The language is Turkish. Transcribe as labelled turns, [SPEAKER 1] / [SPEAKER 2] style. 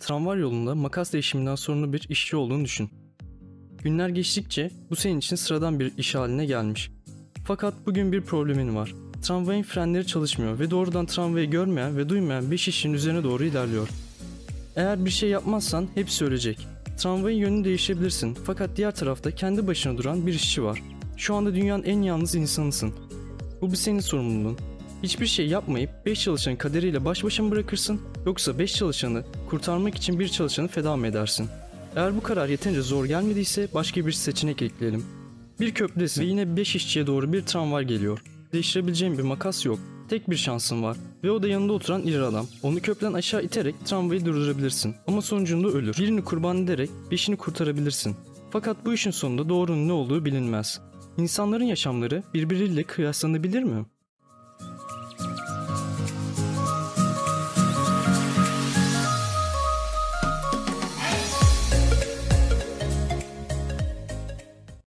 [SPEAKER 1] Tramvay yolunda makas değişiminden sorumlu bir işçi olduğunu düşün. Günler geçtikçe bu senin için sıradan bir iş haline gelmiş. Fakat bugün bir problemin var. Tramvayın frenleri çalışmıyor ve doğrudan tramvayı görmeyen ve duymayan 5 işçinin üzerine doğru ilerliyor. Eğer bir şey yapmazsan hepsi ölecek. Tramvayın yönünü değiştirebilirsin fakat diğer tarafta kendi başına duran bir işçi var. Şu anda dünyanın en yalnız insanısın. Bu bir senin sorumluluğun. Hiçbir şey yapmayıp 5 çalışanın kaderiyle baş başa mı bırakırsın yoksa 5 çalışanı kurtarmak için bir çalışanı feda mı edersin? Eğer bu karar yeterince zor gelmediyse başka bir seçenek ekleyelim. Bir köprüdesin ve yine 5 işçiye doğru bir tramvay geliyor. Değiştirebileceğin bir makas yok. Tek bir şansın var ve o da yanında oturan iri adam. Onu köprüden aşağı iterek tramvayı durdurabilirsin ama sonucunda ölür. Birini kurban ederek beşini kurtarabilirsin. Fakat bu işin sonunda doğrunun ne olduğu bilinmez. İnsanların yaşamları birbiriyle kıyaslanabilir mi?